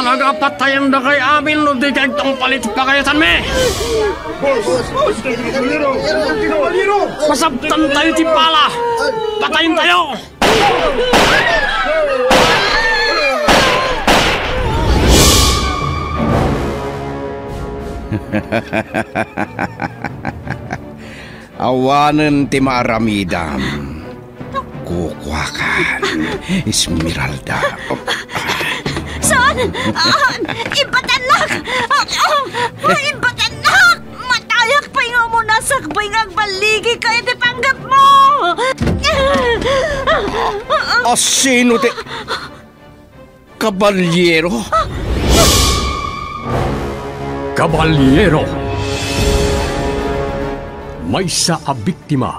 talaga patayan na kay amin no di tong palit pa kayo san me. Masabtan tayo ti pala. Patayin tayo. Awanan ti maaramidam. Kukwakan. Esmeralda. Saan? Ah, ibatanak! Ah, ah, ibatanak! Matayak pa nga mo nasakbay nga baligi kayo di panggap mo! O sino ti... Kabalyero? Kabalyero. May sa abiktima,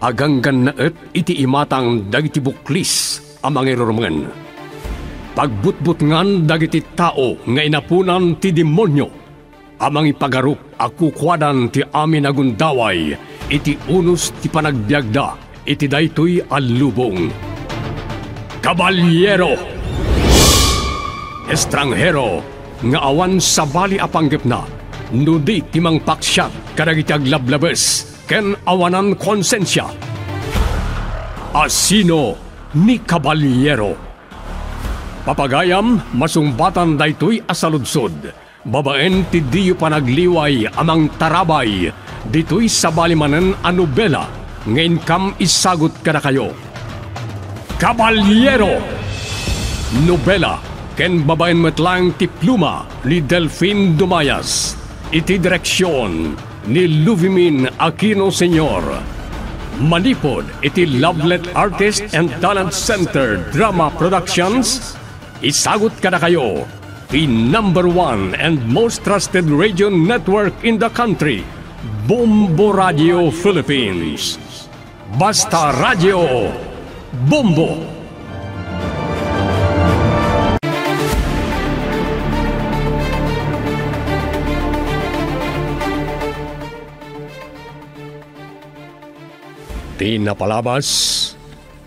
aganggan na et iti imatang dagiti buklis amang irurungan. Pagbutbut ngan dagiti tao nga inapunan ti demonyo, amang ipagarup akukwadan ti amin agundaway, iti unos ti panagbiagda, iti daytoy alubong. Kabalyero! Estranghero, nga awan sa bali apanggip na, nudi timang paksyat kadagiti aglablabes, ken awanan konsensya. Asino ni Kabalyero. Papagayam, masumbatan daytoy asaludsod. Babaen ti diyo panagliway amang tarabay, ditoy sa balimanan a nobela, ngayon kam isagot ka na kayo. Kabalyero! Nobela, ken babaen metlang ti pluma ni Delphine Dumayas. Iti direksyon ni Luvimin Aquino Senior. Manipod iti Lovelet Artist and Talent Center Drama Productions. Isagot ka na kayo. The number one and most trusted radio network in the country. Bombo Radio Philippines. Basta Radio. Bombo. Di napalabas,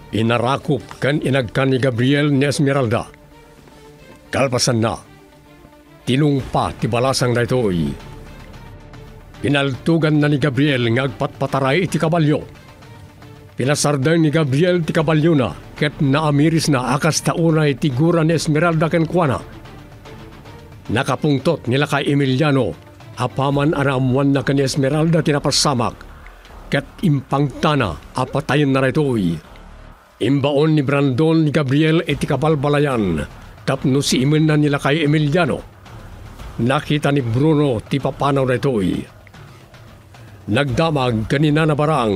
inarakop kan inagkan ni Gabriel ni Esmeralda. Kalpasan na, tinungpa ti balasang na ito'y. Pinaltugan na ni Gabriel nga agpatpataray iti kabalyo. Pinasardan ni Gabriel ti kabalyo na ket naamiris na akas taunay tigura ni Esmeralda ken kuana. Nakapungtot nila kay Emiliano, apaman anamuan na kani Esmeralda tinapasamak ket impangtana apatayin na ritoy. Imbaon ni Brandon ni Gabriel iti kabalbalayan tapno si imen na nila kay Emiliano. Nakita ni Bruno ti papanaw na ito'y. Nagdamag kanina na barang.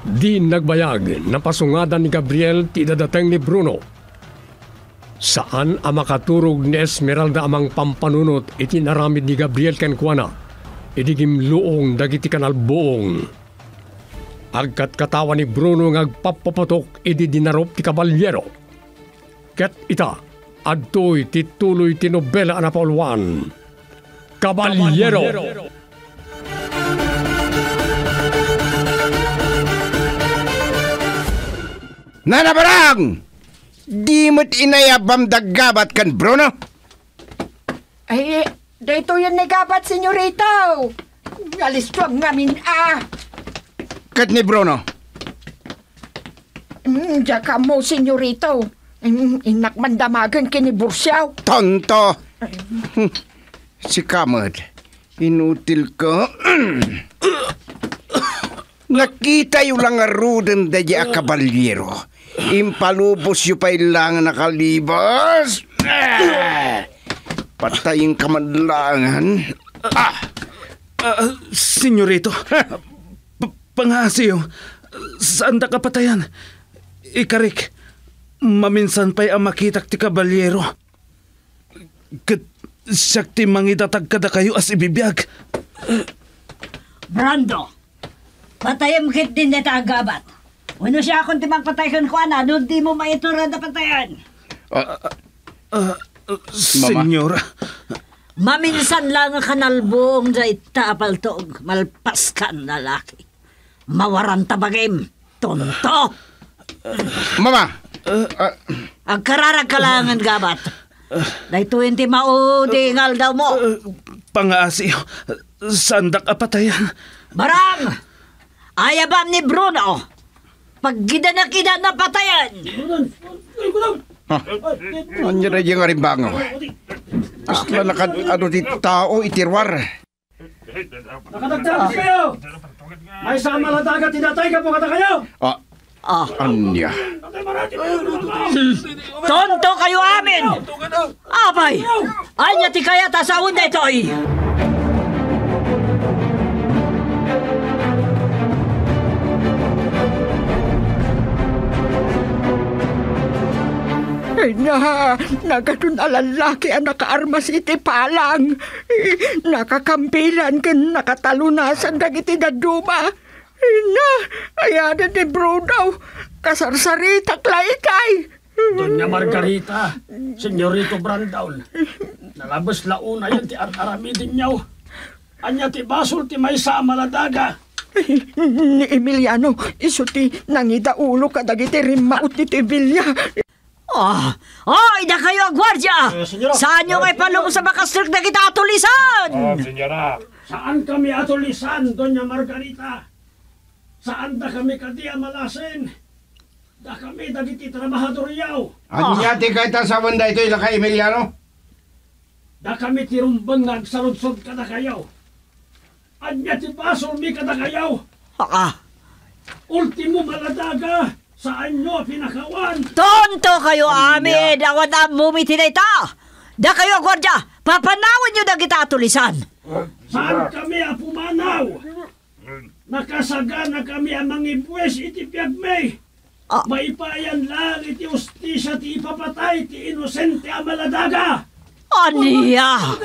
Di nagbayag na pasungadan ni Gabriel ti dadateng ni Bruno. Saan ang makaturog ni Esmeralda amang pampanunot iti naramid ni Gabriel kenkwana idigim luong dagiti kanal buong. Agkat katawan ni Bruno ng agpapapatok idi dinarop ti kabalyero. Ket ita, adtoy ti tuloy ti nobela na pauluan. Kabalyero! Nanabarang! Di mo't inayabam daggabat kan Bruno? Ay, dito yan nagabat, senyorito. Alistwag ngamin, ah. Kat ni Bruno? Mm, Diya ka mo, senyorito. Inak mandamagan kini Bursyaw. Tonto! Si Kamad, inutil ko. Nakita yung lang aruden da di a kabalyero. Impalubos yung pailangan nakalibas. Patayin kamadlangan. Ah! Ah, senyorito, pangasiyo, saan da kapatayan? Ikarik, maminsan pa'y ang makitak ti kabalyero. Kat siyak ti mangidatag kada kayo as ibibiyag. Brando, patayam kit din na tagabat. Ano siya akong timang patay kan ko ana, di mo maitura na patayan. Ah, senyora, Maminsan lang ang kanalbong sa itapaltog, malpas ka ang lalaki. Mawaran tabagim, tonto. Mama! Ang kararag kalangan gabat. Dahito hindi maudingal daw mo. Uh, pangaasiyo, saan da kapatayan? Barang! Ayabam ni Bruno! Paggida na kida na patayan! Anya na yung arimbangaw. Asla na kad ano di tao itirwar. Nakadagdag kayo! May sama na dagat, tinatay ka po kata kayo! Ah, Ah, anya. tonto kayo amin! Abay! Anya ti kaya ta sa unda ito eh! Ay na, nagadun alalaki ang nakaarmas iti palang. Eh, Nakakampilan ken nakatalunasan dagiti daduma. Ay na, ayanan ni Bruno, kasarsaritak laitay. Doña Margarita, Senyorito Brandown, nalabas launa yan ti ar-aramidin niyaw. Anya ti basol ti may sama na daga. Ni Emiliano, isuti nangida ulo kadagiti rimmaut ni Tibilya. Oh, oh, ida kayo ang gwardya! Saan nyo ngay palong sa makastrik na kita atulisan? Saan kami atulisan, Doña Margarita? Saan da kami kadi amalasin? Da kami dagiti trabahador yaw. Anya ti kahit sa wanda ito ilaka Emiliano. Da kami tirumbang nagsaludsod kada kayaw. Anya ti basol mi kada kayaw. Ah, Ultimo maladaga, saan nyo pinakawan? tonto kayo amin! Awan ang mumiti na ita! Da kayo, gwardya! Papanawan nyo na kita atulisan! Saan kami apumanaw? Nakasaga na kami ang mangibwes iti piyagmay. Ah. Maipayan lang iti ustisya ti ipapatay ti inosente ang maladaga. Aniya!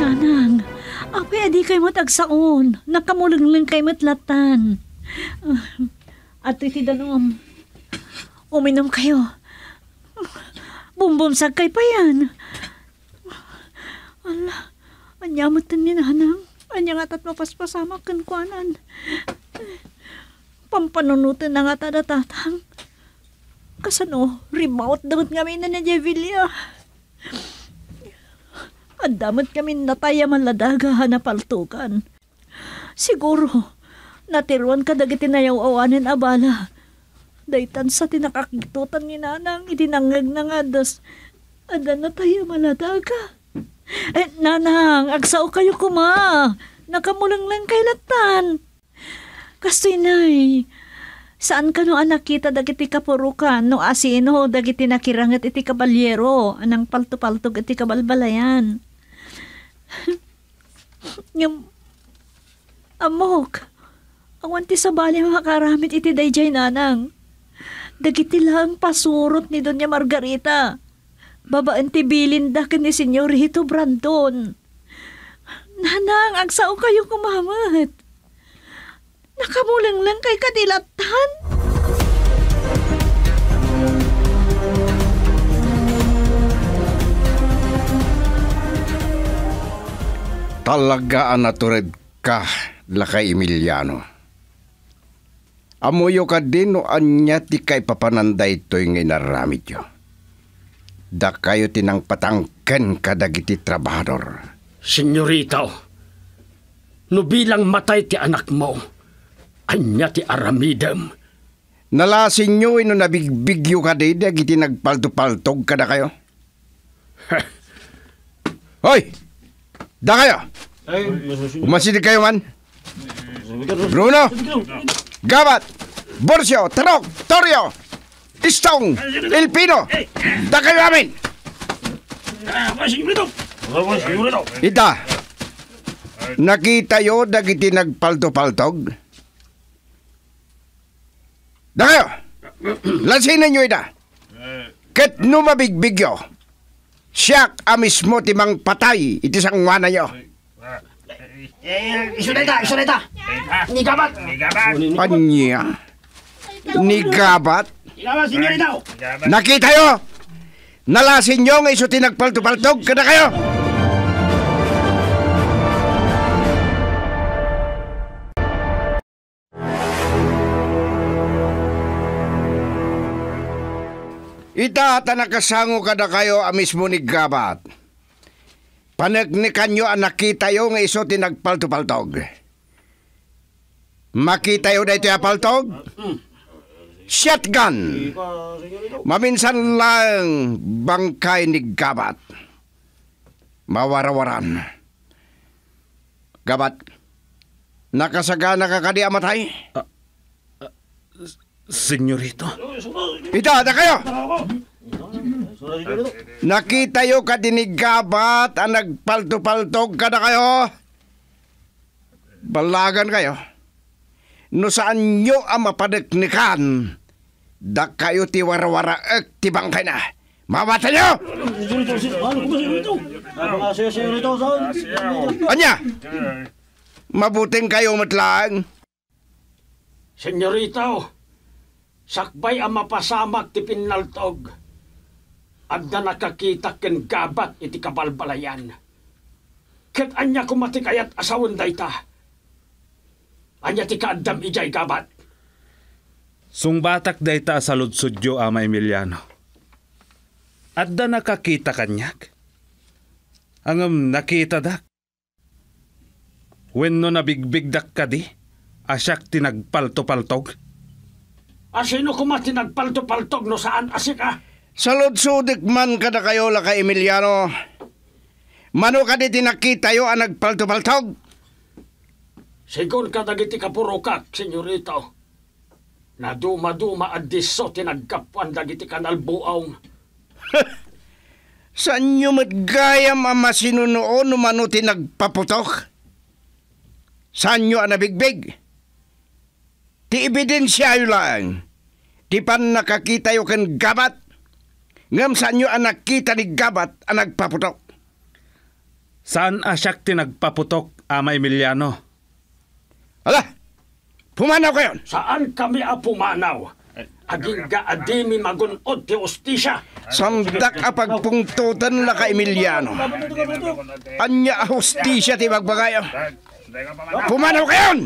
Nanang, apay adi kayo mo tagsaon. Nakamulanglang kayo matlatan. Uh, at iti danom, uminom kayo. Bumbumsag kay pa yan. Ala, anyamatan ni nanang. Anya nga tat mapaspasama kan kuanan. Pampanunutin na nga tadatatang. Kasano, remote damat kami na ni Jevilia. Ang damat kami nataya man ladaga hanapaltukan. Siguro, natiruan ka dagiti nayaw-awanin abala. Daytan sa tinakakitutan ni nanang, itinangag na nga das. Ada na tayo maladaga. Eh, nanang, agsaw kayo kuma. Nakamulang lang kay latan. Kastoy nay, saan ka no anak dagiti kapurukan no asino dagiti nakirangat iti kabalyero anang palto-paltog iti kabalbalayan. Yung amok, awan ti sabali makaramit iti dayjay nanang. Dagiti lang pasurot ni Doña Margarita. Babaan ti bilinda ni Senyorito Brandon. Nanang, agsao kayo kumamat. Nakamulang lang kay kadilatan. Talaga ang natured ka, lakay Emiliano. Amuyo ka din no anya ti kay papananday to'y ngay naramid yo. Da kayo tinang patangken kadagiti trabahador. Senyorito, no bilang matay ti anak mo, anya ti aramidem. Nalasin nyo ino nabigbigyo ka di dagiti nagpalto-paltog kada kayo. Hoy! Da kayo! Umasinig kayo man! Bruno! Gabat! Borsio! Tarok! Torio! Istong! Ilpino! Da kayo amin! Ita! Nakita yo dagiti nagpalto-paltog? Da kayo! Lasinin nyo ita! Ket no mabigbigyo! Siyak a mismo timang patay iti sangwana nyo! Eh, isu neta, isu neta. Nigabat. Nigabat. Anya. Nigabat. Nigabat, senyorita. Nakita yo. Nalasin nyo ang iso tinagpalto-paltog. Kada kayo. Ita at nakasango kada kayo ang mismo ni Gabat. Panagnikan nyo ang nakita yo nga iso tinagpalto-paltog. Makita yo dito ya paltog? Shotgun. Maminsan lang bangkay ni Gabat. Mawarawaran. Gabat, nakasagana ka kadi amatay? Senyorito. Ito, na kayo! Nakita yo ka dinigabat ang nagpalto-paltog ka na kayo. Balagan kayo. No saan nyo ang mapadeknikan, da kayo ti warawara ek ti bangkay na. Mamata nyo! Anya! Mabuting kayo matlang. Senyorito, sakbay ang mapasamak ti pinaltog. Agda nakakita ken gabat iti kabalbalayan. Ket anya kumatikayat asawon dayta. Anya ti kaadam ijay gabat. Sungbatak dayta sa ludsudyo ama Emiliano. At da nakakita kanyak. Angam nakita dak. Wenno nabigbig dak ka di, asyak tinagpalto-paltog. Asino kumati nagpalto-paltog no saan asika? Sa lodsudik man kada kayo la ka Emiliano. Mano ka di tinakita yo ang nagpalto-paltog? Sigon ka dagiti kapurokak, senyorito. Naduma-duma at diso tinagkapuan dagiti kanalbuaw. Saan nyo matgayam ang masinunoon no mano tinagpaputok? Saan nyo ang nabigbig? Ti ebidensya yun lang. Di pan nakakita yo kan gabat. Ngam saan nyo ang nakita ni gabat ang nagpaputok? Saan asyak tinagpaputok ama Emiliano? Ala! Pumanaw kayo! Saan kami apumanaw? Aging gaadimi magunod ti ustisya. Samdak a pagpungtutan la ka Emiliano. Anya a hustisya ti magbagayo. Pumanaw kayon!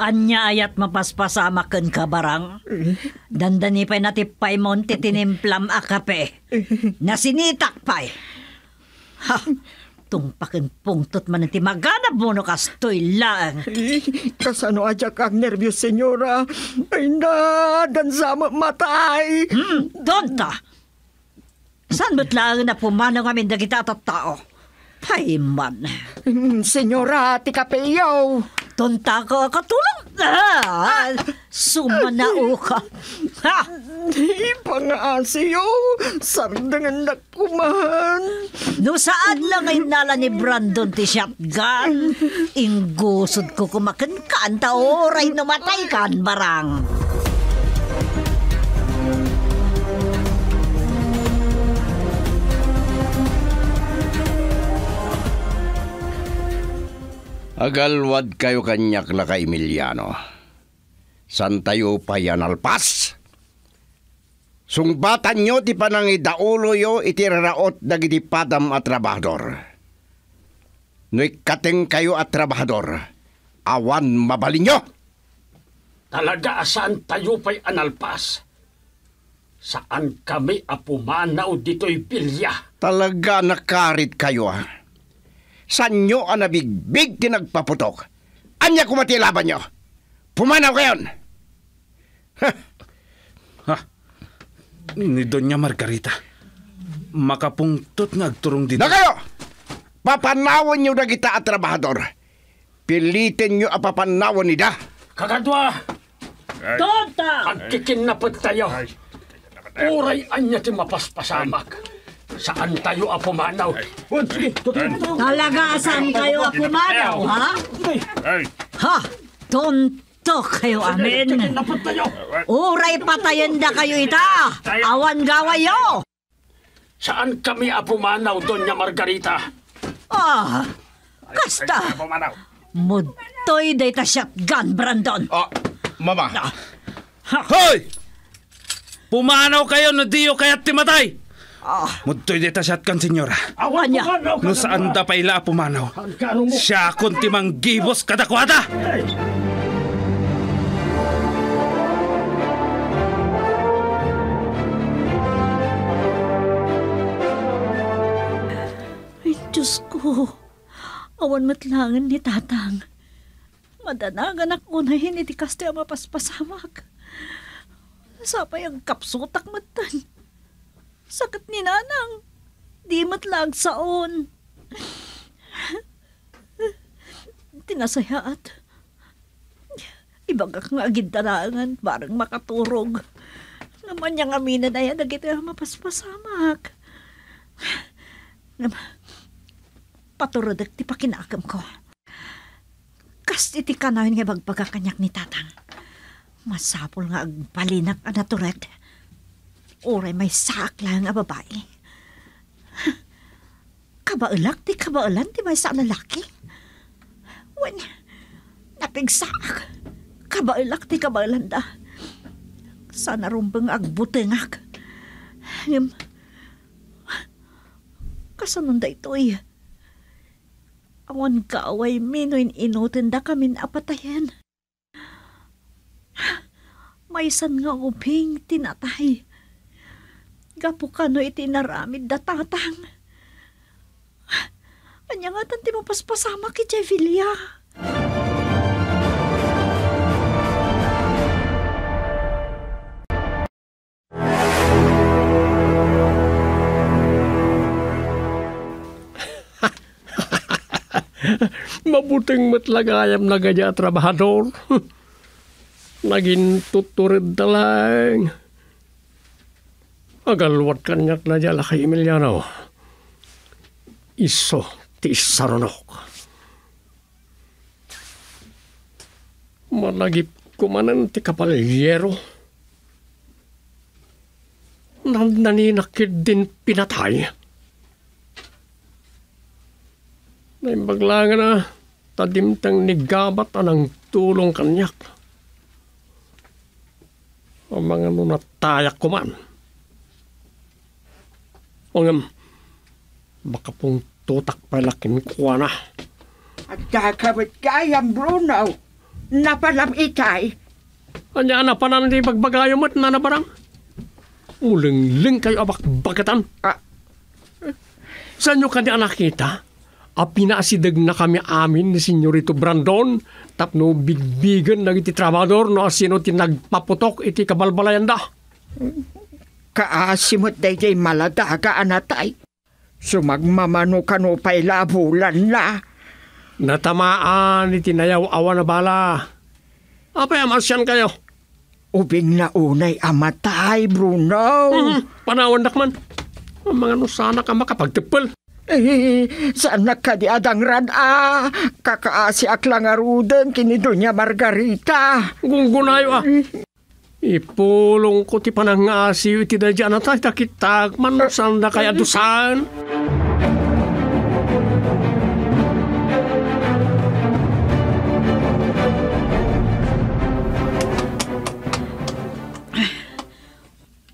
Anya ayat mapaspasama ken kabarang. Dandani pa natipay monte tinimplam a kape. Nasinitak pay. Ha, tungpaken pungtot man ti magana bono kastoy lang. Kasano aja kang nervyos, senyora? Ay na, dan sama matay. Hmm, donta. San ba't lang na pumanaw kami dagita at tao? Payman. Hmm, Senyora, ti kapeyaw. Tonta ka katulong. Ah, sumanao ka. Ha! Di pa nga asiyo. Sardangan na kumahan. No saan lang ay nala ni Brandon ti shotgun? Inggusod ko kumakan kanta oray numatay kan barang. Agalwad kayo kanyak la ka Emiliano. San tayo pa yan alpas? Sungbatan nyo ti panang idaulo yo itiraraot dagiti padam at trabahador. No ikateng kayo at trabahador, awan mabalin nyo. Talaga saan tayo pa'y analpas? Saan kami apumanaw dito'y pilya? Talaga nakarit kayo ha. San nyo ang nabigbig tinagpaputok? Anya kumatilaban nyo? Pumanaw kayon! Ha? Ni Doña Margarita. Makapungtot nga agturong dito. Na kayo! Papanawan nyo na kita at trabahador. Pilitin nyo ang papanawan ni da. Kagadwa, Tonta! agkikinapot tayo. Uray anya ti mapaspasamak. Saan tayo apumanaw? Oh, sige, tutuloy tayo. Talaga saan kayo pumanaw, ha? Ha? Tonto kayo amin. Uray patayan da kayo ita. Awan gawayo. Saan kami apumanaw, Doña Margarita? Ah, kasta. Mudtoy day ta shotgun, Brandon. Oh, mama. Hoy! Pumanaw kayo na diyo kaya't timatay! Mudtoy deta siyat kan senyora. Awan ka No saan da pa ila pumanaw. Siya kun timang gibos kadakwada. Ay, Diyos ko. Awan matlangan ni tatang. Madanagan ako na hindi kaste ang mapaspasamak. Sapay ang kapsutak matan. Sakit ni nanang. Di matlag saon. Tinasayaat. Ibagak nga gindarangan, barang makaturog. Naman niyang aminan na yan, nagito ang mapaspasamak. Ngam, paturodak ti pakinakam ko. Kas iti kanawin nga bagpagakanyak ni tatang. Masapol nga agbalinak ang naturet. Oray may saak lang nga babae. Kabaulak ti kabaulan ti may sa lalaki. Wan, napigsaak. Kabaulak ti kabaulan da. Sana rumbang agbutengak. Ngam, kasanunda ito'y. Awan kaaway minoin inutin da kamin apatayan. Maysan nga ubing tinatay. Gapo ka no itinaramid da tatang. Anya nga tanti mo paspasama ki Jevilia. Mabuting matlagayam na ganyan trabahador. Naging tuturid na dyan kay Emiliano. Iso ti saronok. Malagip kumanan ti kapalyero. Naninakid din pinatay. Naimbaglangan na tadimtang nigabat anang tulong kanyak. Ang mga nunatayak ko man. O nga, baka pong tutak palakin ko na. At kakabit kayang Bruno. Napalam itay. Anya na pa na hindi pagbagayo mo't na nabarang. Uling-ling kayo abak bagatan. Ah. Saan nyo kanya nakita? A pinasidag na kami amin ni Senyorito Brandon tapno bigbigan na iti trabador no sino ti nagpaputok iti kabalbalayan da. Kaasimot day day maladaga anatay. Sumagmamano kano pa'y labulan na. Natamaan iti nayaw awa na bala. Apay amasyan kayo. Ubing na unay amatay, Bruno. Mhm, Panawan dakman. Ang mga no sana ka makapagtipal. Eh, saan nakadiadang rad ah? Kakaasi aklang aruden kini Doña Margarita. Gunggunayo ah. Ipulong ko ti panangasiw iti dadya na tayo takitag man saan na kaya dusan.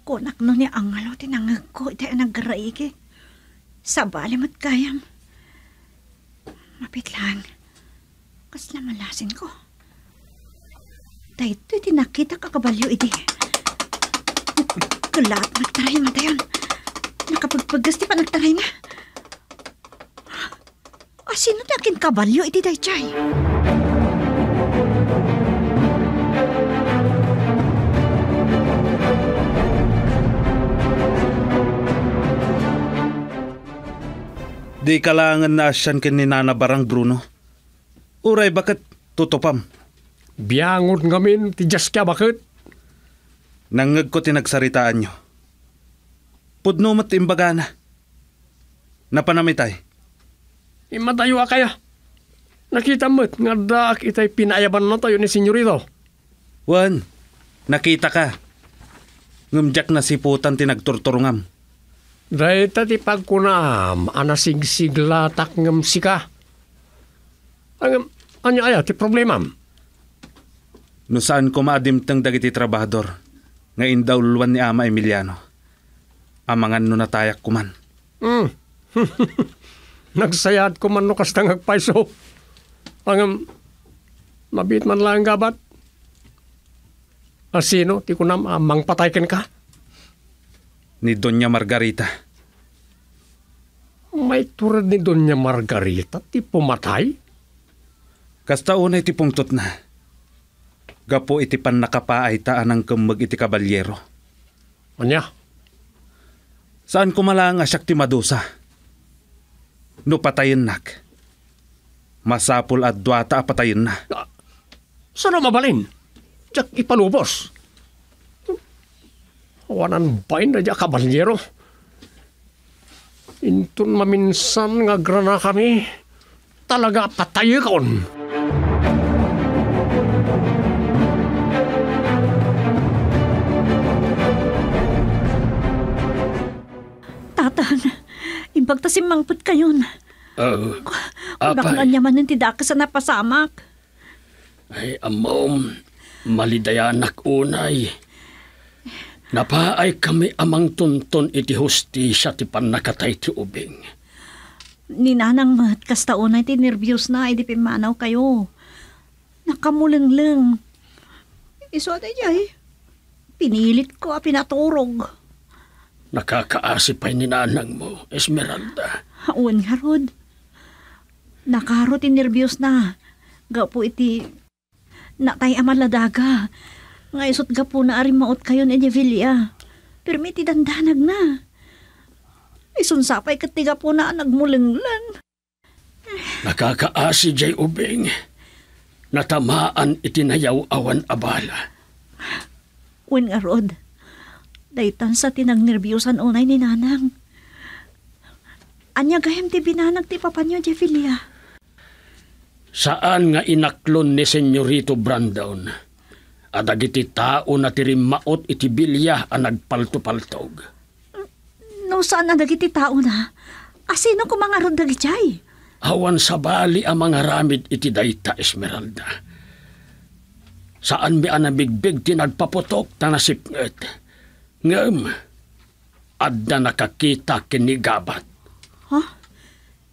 Kunak no ni angalo tinangag ko iti nagraigi. Sa balim at kayam. Mapit lang. Kas na malasin ko. Dahito iti nakita kakabalyo iti. Kulat nagtaray matayon. Nakapagpagas ti pa nagtaray na. Ah, sino ti akin kabalyo iti daychay? Di kalangan na siyan kin ni Nana Barang Bruno. Uray bakit tutupam? Biyangon ngamin ti Diyas kya bakit? Nangag ko tinagsaritaan nyo. Pudno mat imbaga na. Napanamitay. Imatayo a kaya. Nakita mo't nga daak itay pinayaban na tayo ni senyorito. Wan, nakita ka. Ngumjak na siputan tinagturturungam. Dahil ti pagkunam, anasigsigla takngam sika. Ang, anya aya, ti problemam. No saan ko maadimtang dagiti trabahador. Nga indawluan ni Ama Emiliano. amangan no natayak kuman. Hmm. Nagsayad ko man no kasta ngagpaiso. Ang um, mabit man lang gabat. Asino, ti ko na amang patayken ka. Ni Doña Margarita. May turad ni Doña Margarita, ti pumatay. Kasta unay ti pungtot na. Gapo iti pan nakapaay taan ang kumag iti kabalyero. Anya, Saan ko malang asyak ti madusa? No patayin nak. Masapul at duwata a patayin na. saan na mabalin? Diyak ipalubos. Wanan bain na diyak kabalyero. Intun maminsan nga grana kami. Talaga patay kon. Tatan, imbagta si mangput kayon. Oh, Kung apay. nakunan niya man ng tidaka sa napasamak. Ay, amom, malidayanak unay. Napaay kami amang tunton iti hustisya ti panakatay ti ubing. Ninanang mat kas taon ay tinervyos na, ay di pimanaw kayo. Nakamuleng-leng. Iso ate jay. Pinilit ko, a pinaturog. Nakakaasipay ni nanang mo, Esmeralda. Haon nga rod. Nakaro tinervyos na. Gapo iti natay amaladaga. Nga isot gapo na ari maot kayo ni Evelia. Pero may tidandanag na. Isunsapay katiga po na nagmuleng-leng. Nakakaasi jay ubing. Natamaan itinayaw awan abala. Wen nga rod. Daytan sa tinagnervyusan unay ni Nanang. Anya gayam ti binanag ti papanyo, Jefilia. Saan nga inaklon ni Senyorito Brandon? Adag iti tao na tirimaot iti bilya ang nagpalto-paltog. No saan na dagiti tao na? Asino ko mga rod dagitay? Awan sa bali ang mga ramid iti dayta Esmeralda. Saan mi anabigbig ti nagpaputok ta Ngem, adda nakakita kini gabat. Ha?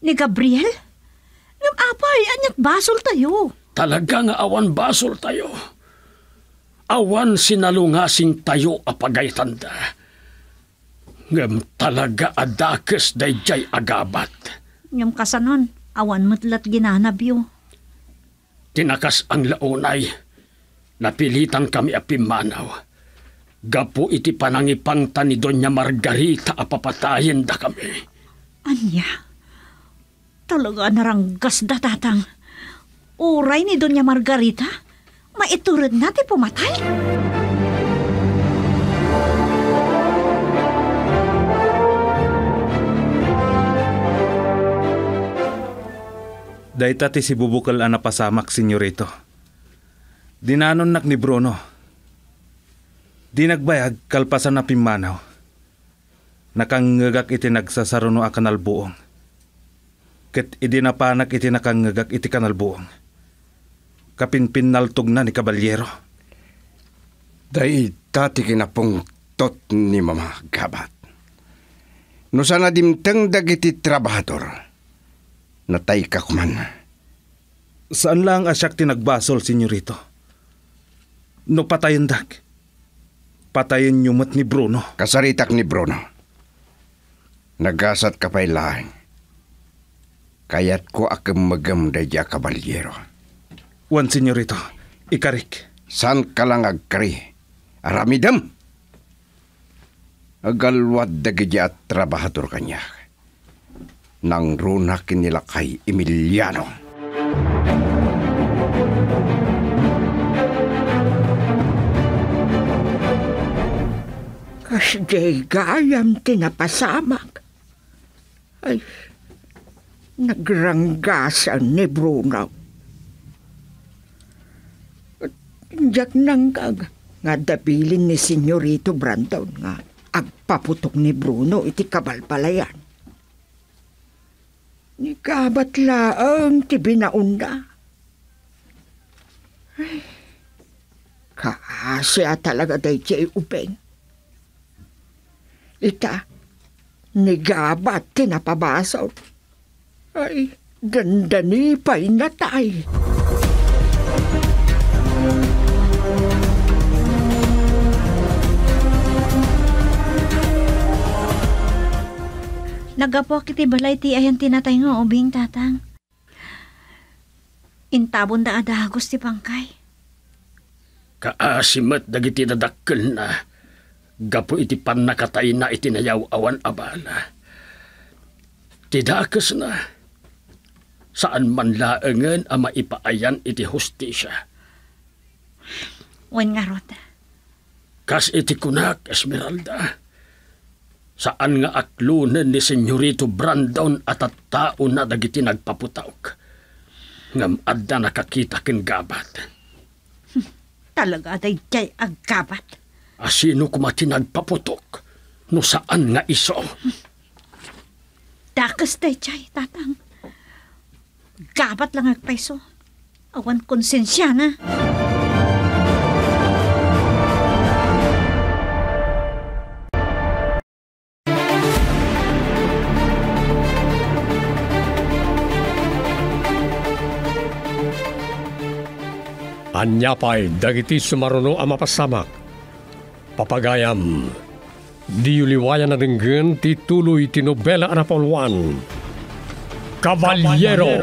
Ni Gabriel? Ngam apay, anyat basol tayo. Talaga nga awan basol tayo. Awan sinalungasing tayo apagaytanda. Ngem talaga adakes dayjay agabat. Ngam kasanon, awan matlat ginanabyo. Tinakas ang launay. Napilitan kami apimanaw. Gapo iti panangipang ta ni Doña Margarita apapatayin da kami. Anya? Talaga naranggas da tatang. Uray ni Doña Margarita? Maiturod natin pumatay? Dayta ti si bubukal ang napasamak, senyorito. Dinanon nak ni Bruno. Di nagbayag kalpasan na pimanaw. Nakangagak iti nagsasaruno a kanalbuong. Ket idinapanak iti nakangagak iti kanalbuong. Kapinpinaltog na ni kabalyero. Day dati kinapungtot ni Mama Gabat. No sana dimteng dagiti trabahador. Natay ka kuman. Saan lang asyak tinagbasol, senyorito? No patayin. Patayin nyumot ni Bruno. Kasaritak ni Bruno. Nagasat ka pa'y laing. Kayat ko akam magam dadya kabalyero. Wan, senyorito. Ikarik. San ka lang agkari? Aramidam! Agalwad dagidya at trabahador kanya. Nang runa kinila kay Emiliano. Kasday gayam tinapasamak. Ay, nagranggasan ni Bruno. At Diyak nanggag nga dabilin ni Senyorito Brandon nga agpaputok ni Bruno iti kabalbalayan. Ni kabat laang ti binaunda. Ay, kaasya talaga day jay upeng. Ita, Ni Gabat tinapabasol. Ay, ganda ni pa'y natay. Nagapo kiti balay ti ayan tinatay nga ubing tatang. Intabon da adagos ti pangkay. Kaasimat dagiti dadakkel na. Gapo iti pan nakatay na itinayaw awan abala. Tidakas na. Saan man laengen ang maipaayan iti hustisya. Wen nga rot. Kas iti kunak, Esmeralda. Saan nga aklunen ni Senyorito Brandon at at tao na dagiti nagpaputawk. Ngam adda nakakita ken gabat. Talaga day jay agkabat. Asino kumati nagpaputok? No saan nga iso? Dakas day jay tatang. Gabat lang agpaiso. Awan konsensya na. Anyapay dagiti sumaruno ang mapasamak. Papagayam, di uliwayan na ringgan ti tuloy ti nobela anapolwan. Cavaliero!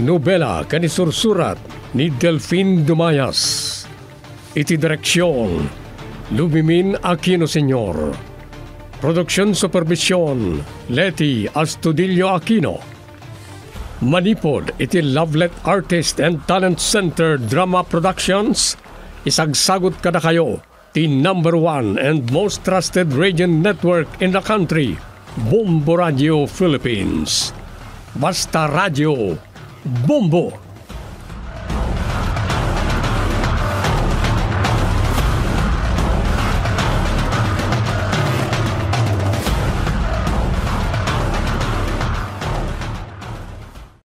Nobela kanisursurat ni Delfin Dumayas. Iti direksyon, Lumimin Aquino Senyor. Produksyon Supervision, Leti Astudillo Aquino. Manipod iti Lovelet Artist and Talent Center Drama Productions isagsagot kada kayo ti number one and most trusted radio network in the country Bombo Radio Philippines. Basta Radio Bombo